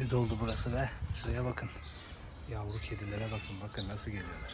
Kedi doldu burası be. Şuraya bakın. Yavru kedilere bakın. Bakın nasıl geliyorlar.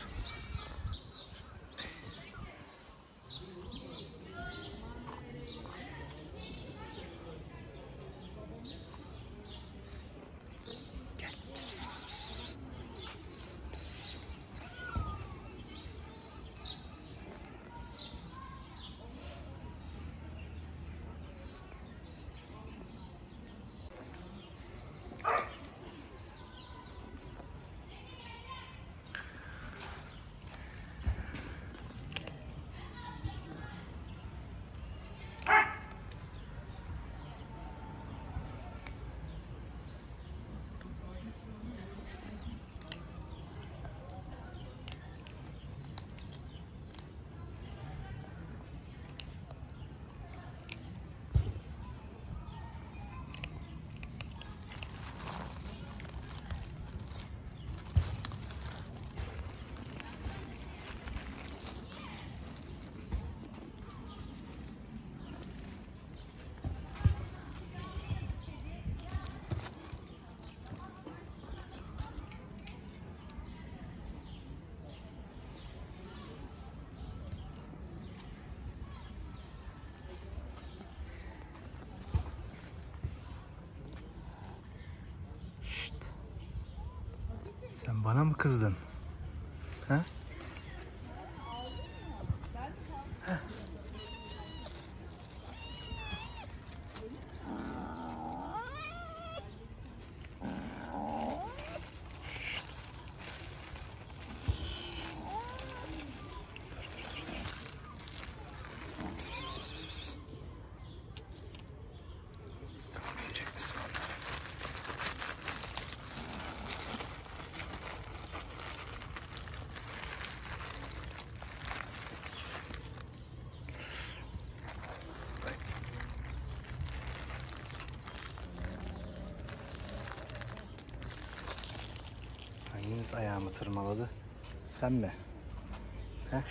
Bana mı kızdın? Ha? Ha? Ayağımı tırmaladı? Sen mi? He?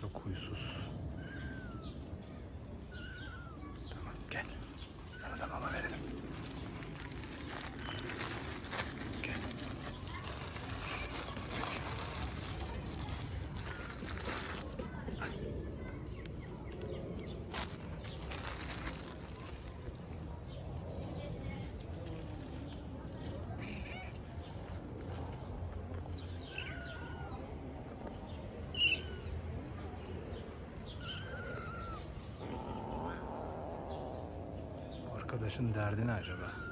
Çok huysuz. Arkadaşın derdi ne acaba?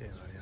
Şey var ya.